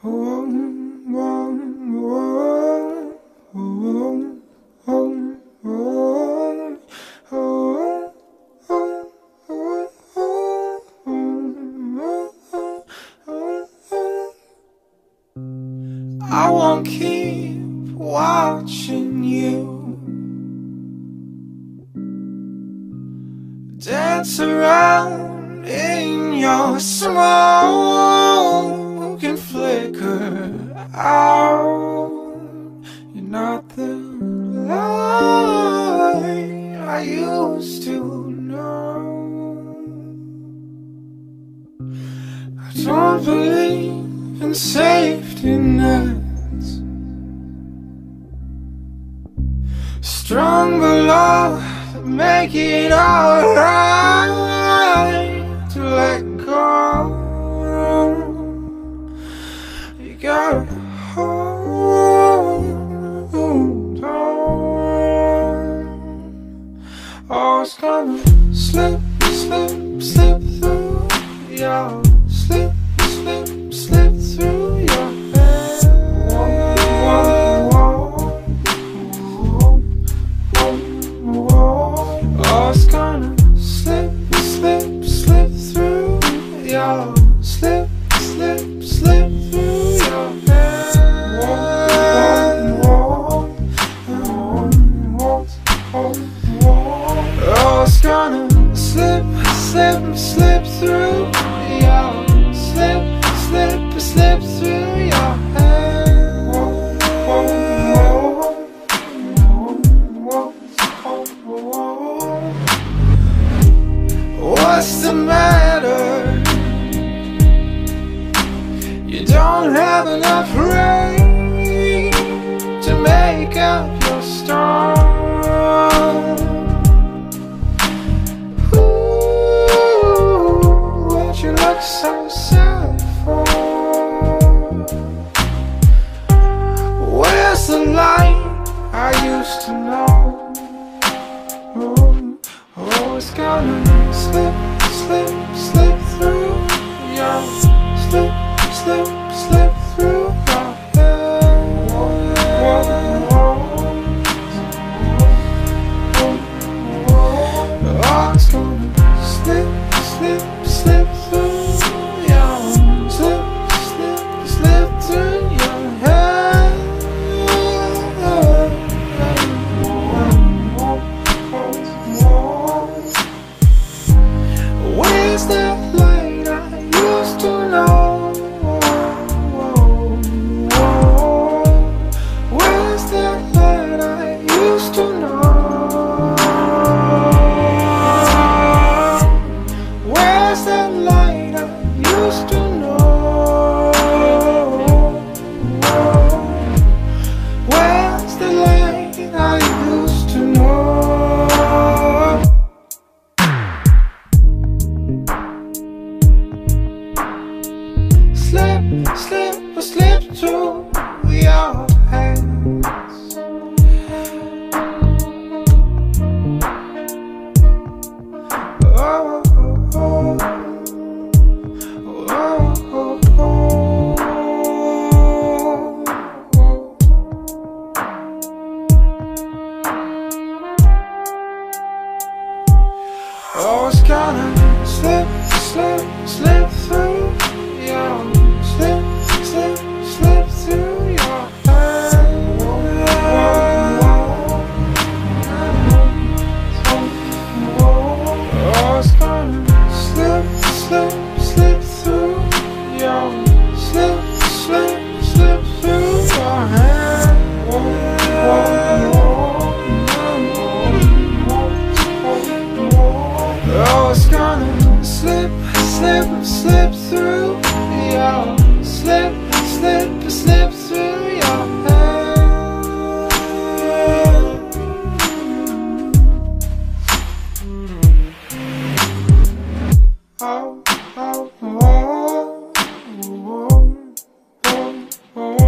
I won't keep watching you. Dance around in your smoke out. You're not the light I used to know. I don't believe in safety nets. Stronger love to make it alright It's gonna slip, slip, slip through your slip, slip, slip through your head. Oh, it's gonna slip, slip, slip through your slip, slip, slip through your You don't have enough rain to make up your storm. Ooh, what you look so sad Where's that light It's gonna slip, slip, slip slip through your slip, slip, slip through your hand. Oh, oh, oh, oh, oh, oh. oh.